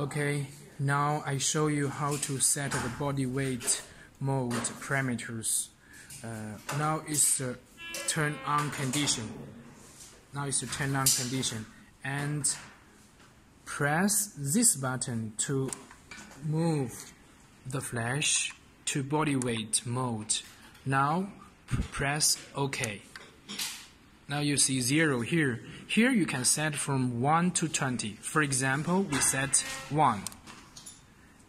Okay, now I show you how to set the body weight mode parameters. Uh, now it's the turn on condition. Now it's the turn on condition. And press this button to move the flash to body weight mode. Now press OK. Now you see 0 here. Here you can set from 1 to 20. For example, we set 1.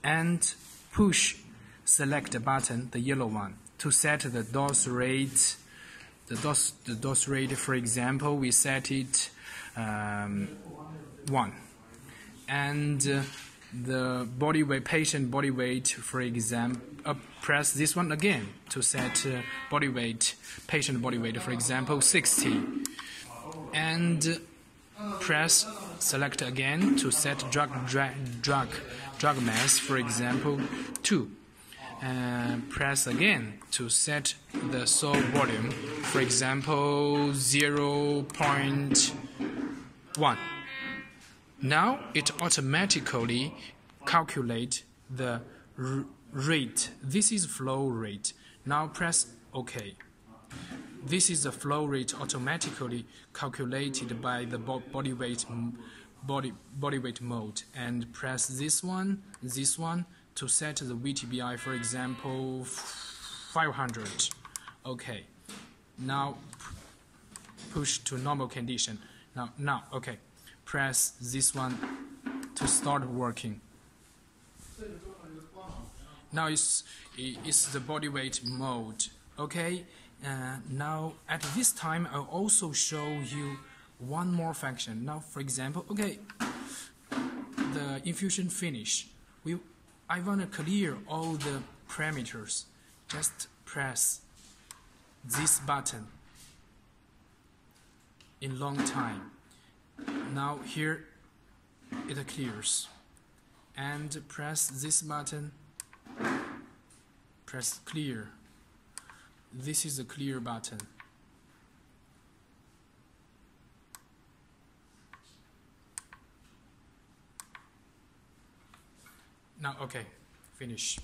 And push select button, the yellow one, to set the dose rate. The dose, the dose rate, for example, we set it um, 1. And uh, the body weight, patient body weight, for example, uh, press this one again to set uh, body weight, patient body weight, for example, 60. And press select again to set drug, drug, drug, drug mass, for example, 2. And press again to set the solve volume, for example, 0 0.1. Now it automatically calculate the rate. This is flow rate. Now press OK. This is the flow rate automatically calculated by the body weight body body weight mode and press this one, this one to set the VTBI for example 500. Okay. Now push to normal condition. Now now okay. Press this one to start working. Now it's, it's the body weight mode. Okay, uh, now at this time I'll also show you one more function. Now for example, okay, the infusion finish. We, I want to clear all the parameters. Just press this button in long time. Now here it clears and press this button. Press clear. This is the clear button. Now okay. Finish